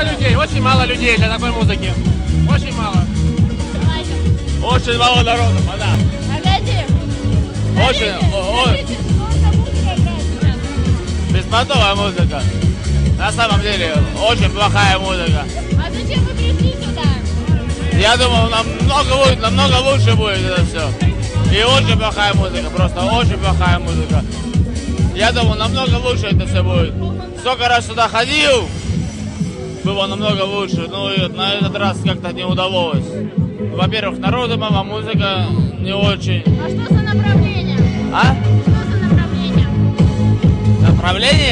мало людей, очень мало людей для такой музыки. Очень мало. Очень мало народу, да. Погоди. Очень, о- о- Скажите, сколько музыка играет сейчас? Беспонтовая музыка. На самом деле, очень плохая музыка. А зачем вы пришли сюда? Я думал, намного будет, намного лучше будет это все. И очень плохая музыка, просто очень плохая музыка. Я думал, намного лучше это все будет. Сколько раз сюда ходил, было намного лучше. Ну и на этот раз как-то не удалось. Во-первых, народу мама, музыка не очень. А что за направление? А? Что за направление? Направление?